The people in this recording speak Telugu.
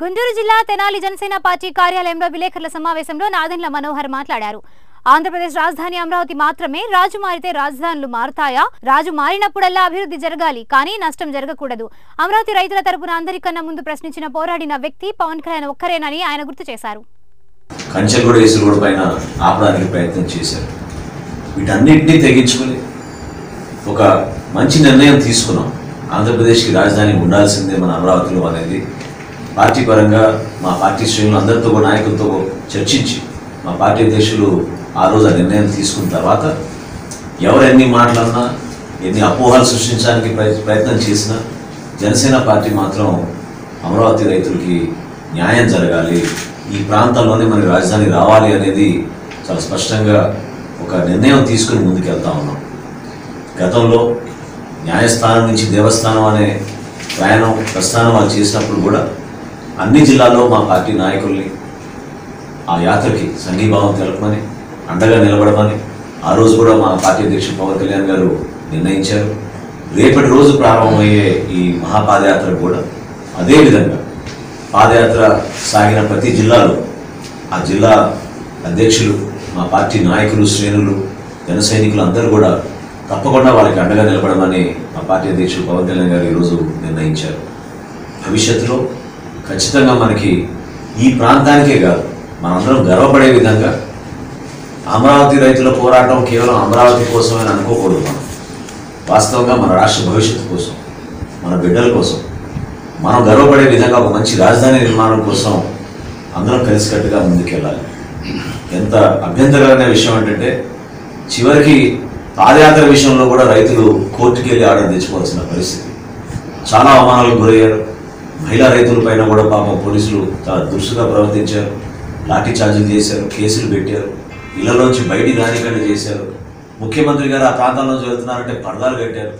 గుంటూరు జిల్లా తెనాలి జనసేన పార్టీ కార్యాలయంలో విలేకరుల సమావేశంలో నాదెండ్ల మనోహర్ మాట్లాడారు. ఆంధ్రప్రదేశ్ రాజధాని అమరావతి మాత్రమే రాజు మారితే రాజధానులు మారుతాయా? రాజు మారినప్పుడల్లా అభివృద్ధి జరగాలి కానీ నష్టం జరగకూడదు. అమరావతి రైతుల తరపున అందరికన్నా ముందు ప్రశ్నించిన పోరాడిన వ్యక్తి పవన్ కళ్యాణ్ ఒక్కరేనని ఆయన గుర్తు చేశారు. కంచెలు కూడా వేసి రోడ్డు పైన ఆపడానికి ప్రయత్నం చేశారు. వీటన్నిటినీ తెగించుకొని ఒక మంచి నిర్ణయం తీసుకున్నాం. ఆంధ్రప్రదేశ్కి రాజధాని ఉండాల్సిందే మన అమరావతిలో అనేది. పార్టీ పరంగా మా పార్టీ శ్రేణులు అందరితో కూడా నాయకులతో చర్చించి మా పార్టీ అధ్యక్షులు ఆ రోజు ఆ నిర్ణయం తీసుకున్న తర్వాత ఎవరు ఎన్ని మాట్లాడినా ఎన్ని అపోహలు సృష్టించడానికి ప్రయత్నం చేసినా జనసేన పార్టీ మాత్రం అమరావతి రైతులకి న్యాయం జరగాలి ఈ ప్రాంతంలోనే మనకి రాజధాని రావాలి అనేది చాలా స్పష్టంగా ఒక నిర్ణయం తీసుకుని ముందుకెళ్తా ఉన్నాం. గతంలో న్యాయస్థానం నుంచి దేవస్థానం అనే ప్రయాణం ప్రస్థానం వాళ్ళు చేసినప్పుడు కూడా అన్ని జిల్లాల్లో మా పార్టీ నాయకుల్ని ఆ యాత్రకి సంఘీభావం తెలపమని అండగా నిలబడమని ఆ రోజు కూడా మా పార్టీ అధ్యక్షుడు పవన్ కళ్యాణ్ గారు నిర్ణయించారు. రేపటి రోజు ప్రారంభమయ్యే ఈ మహాపాదయాత్ర కూడా అదేవిధంగా పాదయాత్ర సాగిన ప్రతి జిల్లాలో ఆ జిల్లా అధ్యక్షులు మా పార్టీ నాయకులు శ్రేణులు జన సైనికులు అందరూ కూడా తప్పకుండా వాళ్ళకి అండగా నిలబడమని మా పార్టీ అధ్యక్షుడు పవన్ కళ్యాణ్ గారు ఈరోజు నిర్ణయించారు. భవిష్యత్తులో ఖచ్చితంగా మనకి ఈ ప్రాంతానికే కాదు మనందరం గర్వపడే విధంగా అమరావతి రైతుల పోరాటం కేవలం అమరావతి కోసమే అని అనుకోకూడదు మనం. వాస్తవంగా మన రాష్ట్ర భవిష్యత్తు కోసం మన బిడ్డల కోసం మనం గర్వపడే విధంగా ఒక మంచి రాజధాని నిర్మాణం కోసం అందరం కలిసికట్టుగా ముందుకెళ్ళాలి. ఎంత అభ్యంతరకరమైన విషయం ఏంటంటే చివరికి పాదయాత్ర విషయంలో కూడా రైతులు కోర్టుకెళ్ళి ఆర్డర్ తెచ్చుకోవాల్సిన పరిస్థితి. చాలా అవమానాలకు గురయ్యారు. మహిళా రైతుల పైన కూడా పాపం పోలీసులు చాలా దురుసుగా ప్రవర్తించారు. లాఠీ చార్జీలు చేశారు కేసులు పెట్టారు ఇళ్ళలోంచి బయటికి రానికండి చేశారు. ముఖ్యమంత్రి గారు ఆ ప్రాంతాల్లో వెళ్తున్నారంటే పరదాలు కట్టారు.